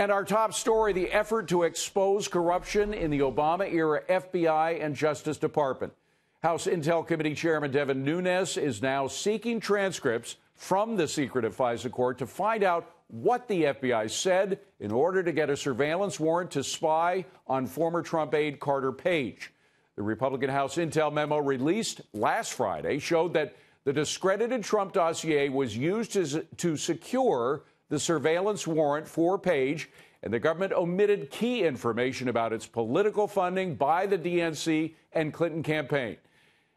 And our top story the effort to expose corruption in the Obama era FBI and Justice Department. House Intel Committee Chairman Devin Nunes is now seeking transcripts from the secretive FISA court to find out what the FBI said in order to get a surveillance warrant to spy on former Trump aide Carter Page. The Republican House Intel memo released last Friday showed that the discredited Trump dossier was used to, to secure the surveillance warrant for Page, and the government omitted key information about its political funding by the DNC and Clinton campaign.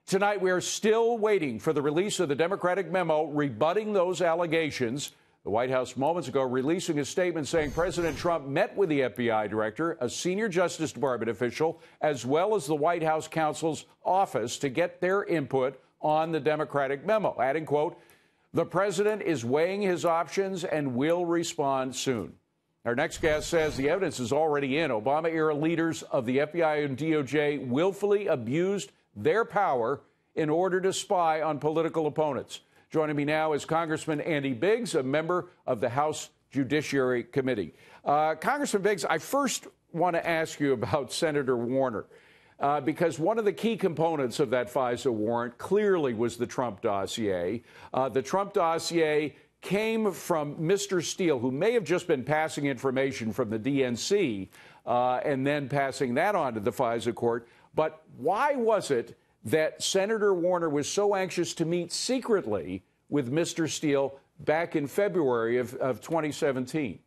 Tonight, we are still waiting for the release of the Democratic memo rebutting those allegations. The White House moments ago releasing a statement saying President Trump met with the FBI director, a senior Justice Department official, as well as the White House counsel's office to get their input on the Democratic memo, adding, quote, the president is weighing his options and will respond soon. Our next guest says the evidence is already in. Obama era leaders of the FBI and DOJ willfully abused their power in order to spy on political opponents. Joining me now is Congressman Andy Biggs, a member of the House Judiciary Committee. Uh, Congressman Biggs, I first want to ask you about Senator Warner uh, because one of the key components of that FISA warrant clearly was the Trump dossier. Uh, the Trump dossier came from Mr. Steele, who may have just been passing information from the DNC uh, and then passing that on to the FISA court. But why was it that Senator Warner was so anxious to meet secretly with Mr. Steele back in February of, of 2017?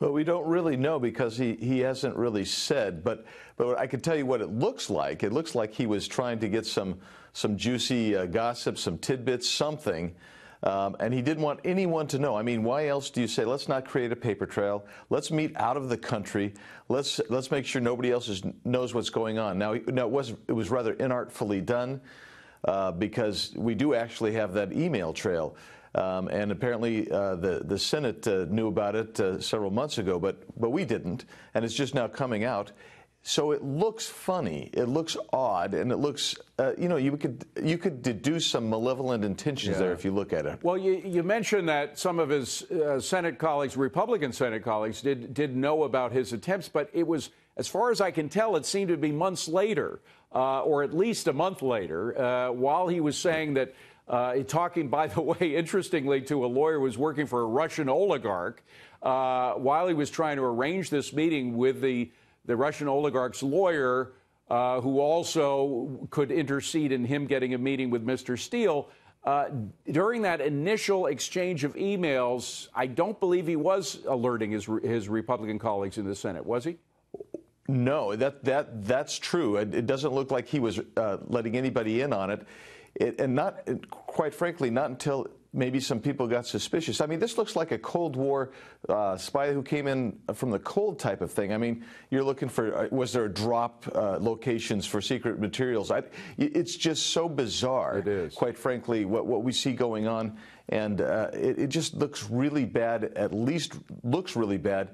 Well, we don't really know because he, he hasn't really said, but but I can tell you what it looks like. It looks like he was trying to get some some juicy uh, gossip, some tidbits, something. Um, and he didn't want anyone to know. I mean, why else do you say, let's not create a paper trail? Let's meet out of the country. Let's let's make sure nobody else is, knows what's going on. Now, now it was it was rather inartfully done uh, because we do actually have that email trail. Um, and apparently, uh, the the Senate uh, knew about it uh, several months ago, but but we didn't, and it's just now coming out. So it looks funny, it looks odd, and it looks, uh, you know, you could you could deduce some malevolent intentions yeah. there if you look at it. Well, you, you mentioned that some of his uh, Senate colleagues, Republican Senate colleagues, did did know about his attempts, but it was, as far as I can tell, it seemed to be months later, uh, or at least a month later, while he was saying that uh, talking, by the way, interestingly, to a lawyer who was working for a Russian oligarch uh, while he was trying to arrange this meeting with the, the Russian oligarch's lawyer, uh, who also could intercede in him getting a meeting with Mr. Steele. Uh, during that initial exchange of emails, I don't believe he was alerting his, his Republican colleagues in the Senate, was he? No, that, that, that's true. It, it doesn't look like he was uh, letting anybody in on it. It, and not, quite frankly, not until maybe some people got suspicious. I mean, this looks like a Cold War uh, spy who came in from the cold type of thing. I mean, you're looking for, uh, was there a drop uh, locations for secret materials? I, it's just so bizarre. It is. Quite frankly, what, what we see going on. And uh, it, it, just looks really bad, at least looks really bad.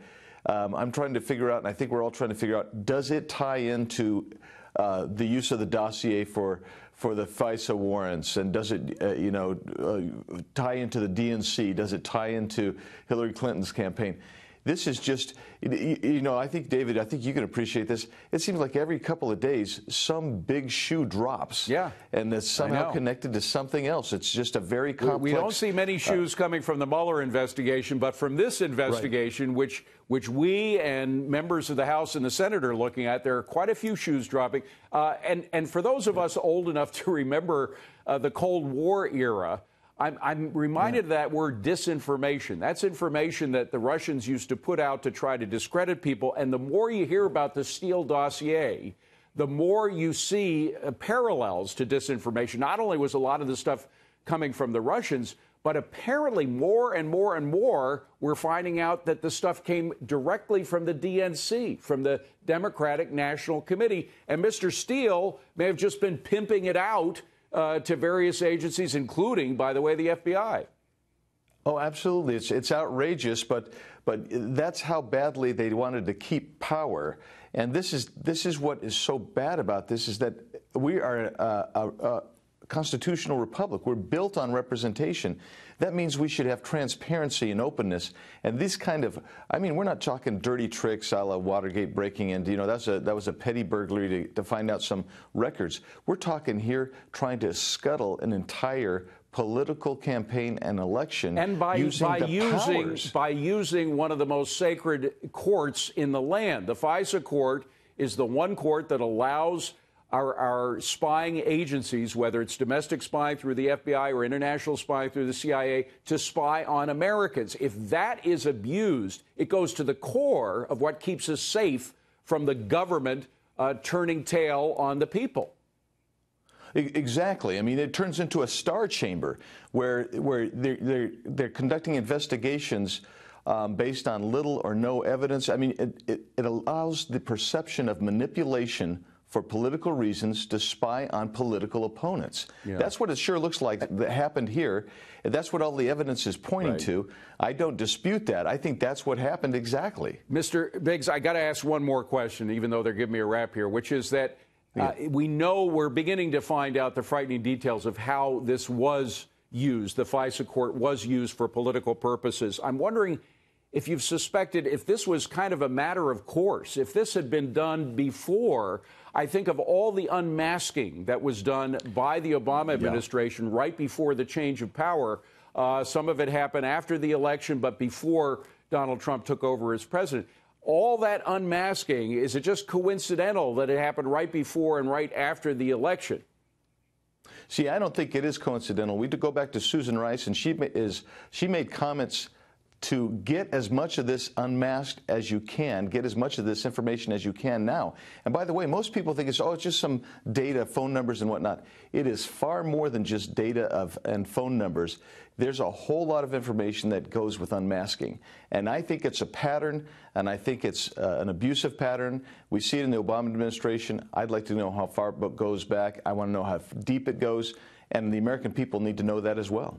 Um, I'm trying to figure out, and I think we're all trying to figure out, does it tie into uh, the use of the dossier for for the FISA warrants, and does it, uh, you know, uh, tie into the DNC? Does it tie into Hillary Clinton's campaign? This is just, you know, I think, David, I think you can appreciate this. It seems like every couple of days, some big shoe drops. Yeah. And it's somehow connected to something else. It's just a very complex. We don't see many uh, shoes uh, coming from the Mueller investigation, but from this investigation, right. which which we and members of the House and the Senate are looking at, there are quite a few shoes dropping. Uh, and, and for those of us old enough to remember uh, the Cold War era, I'm, I'm reminded yeah. of that word disinformation. That's information that the Russians used to put out to try to discredit people. And the more you hear about the Steele dossier, the more you see uh, parallels to disinformation. Not only was a lot of the stuff coming from the Russians, but apparently more and more and more we're finding out that the stuff came directly from the DNC, from the Democratic National Committee. And Mr. Steele may have just been pimping it out uh, to various agencies, including, by the way, the FBI. Oh, absolutely. It's, it's outrageous, but, but that's how badly they wanted to keep power. And this is, this is what is so bad about this is that we are uh, a, a constitutional republic. We're built on representation. That means we should have transparency and openness. And this kind of, I mean, we're not talking dirty tricks a la Watergate breaking into, you know, that's a, that was a petty burglary to, to find out some records. We're talking here trying to scuttle an entire political campaign and election and by, using by the using powers. by using one of the most sacred courts in the land. The FISA court is the one court that allows our, our spying agencies, whether it's domestic spying through the FBI or international spying through the CIA, to spy on Americans. If that is abused, it goes to the core of what keeps us safe from the government uh, turning tail on the people. Exactly. I mean, it turns into a star chamber where where they're they're, they're conducting investigations um, based on little or no evidence. I mean, it, it, it allows the perception of manipulation for political reasons to spy on political opponents. That's what it sure looks like that happened here. And that's what all the evidence is pointing Right. to. I don't dispute that. I think that's what happened exactly. Mr. Biggs, I got to ask one more question, even though they're giving me a wrap here, which is that uh, we know we're beginning to find out the frightening details of how this was used. The FISA court was used for political purposes. I'm wondering if you've suspected if this was kind of a matter of course, if this had been done before. I think of all the unmasking that was done by the Obama administration right before the change of power. Uh, some of it happened after the election, but before Donald Trump took over as president. All that unmasking, is it just coincidental that it happened right before and right after the election? See, I don't think it is coincidental. We go back to Susan Rice, and she is she made comments to get as much of this unmasked as you can, get as much of this information as you can now. And by the way, most people think it's oh, it's just some data, phone numbers, and whatnot. It is far more than just data of and phone numbers. There's a whole lot of information that goes with unmasking, and I think it's a pattern, and I think it's uh, an abusive pattern. We see it in the Obama administration. I'd like to know how far it goes back. I want to know how deep it goes, and the American people need to know that as well.